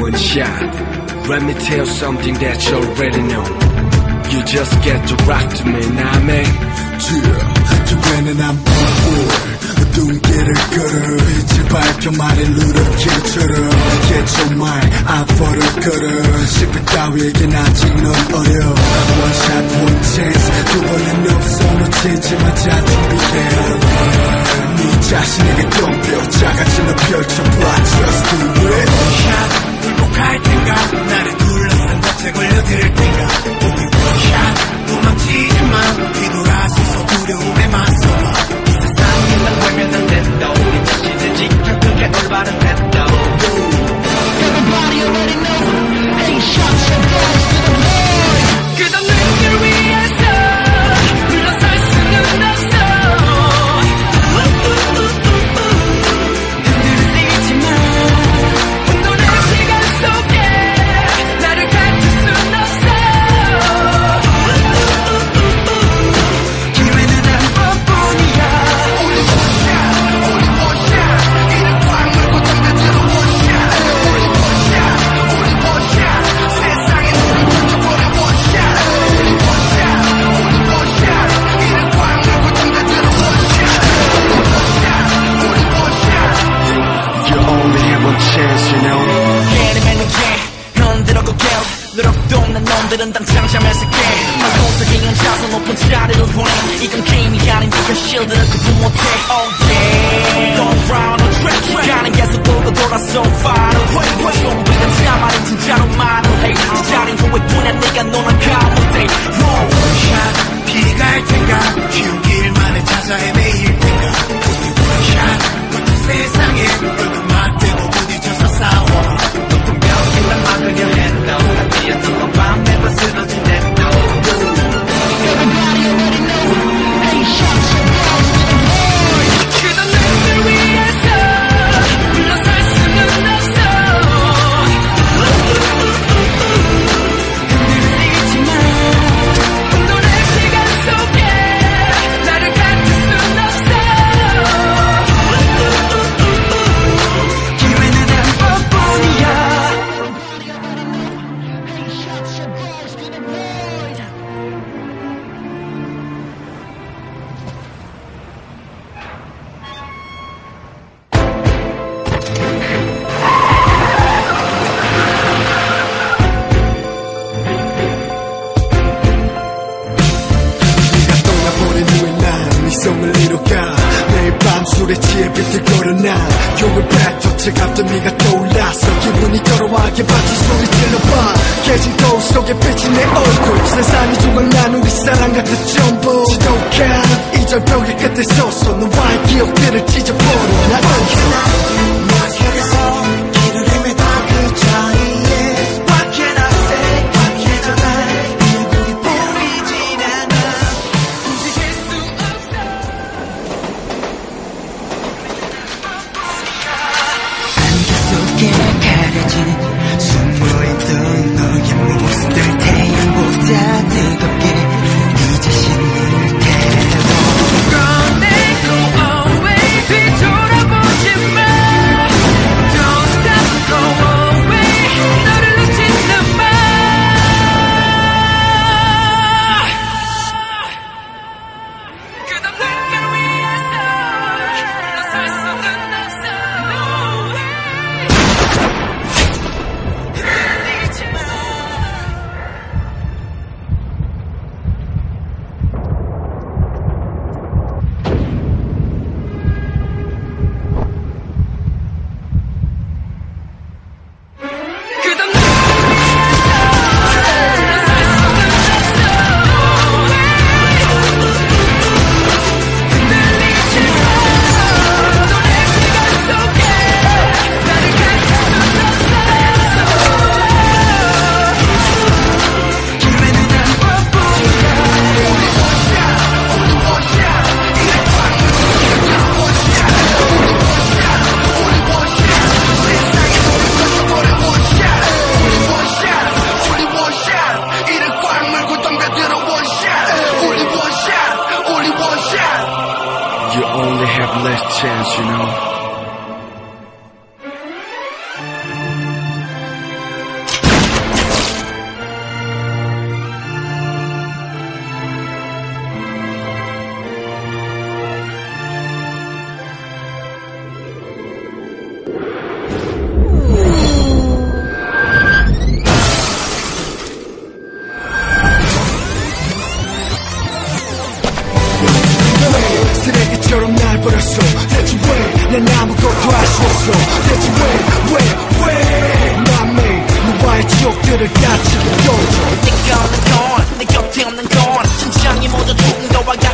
one shot. Let me tell you something that you already know. You just get to rock to me, nah man. Yeah, 주변에 난 뻔뻔 눈길을 걸어 빛을 밝혀 말해 누렇게처럼 Get your mind out for the 걸어 실패 따위에겐 아직 넌 어려 One shot one chance 두 번은 없어 놓치지마 자 없는 놈들은 당장 잠에서 깨 방송석에 앉아서 높은 자리를 보내. 이건 게임이 아닌 네가 실드를 구분 못해. Oh yeah Going round on track. 가는 계속 돌고 돌아 so far. Away 좀비가 뱉어 차갑던 네가 떠올라서 기분이 더러워하게 받친 소리 질러봐. 깨진 거울 속에 비친 내 얼굴. 세상이 조각난 우리 사랑 같은 전부. 지독한 이절 벽의 끝에 서서 너와의 기억들을 찢어버려 숨어있던 너의 모습들 chance, you know. 있어 대체 왜 난 아무것도 할 수 없어 대체 왜왜왜 남의 너와의 지옥들을 다 지켜줘 내가 없는 건내 곁에 없는 건 심장이 모두 두근거와 같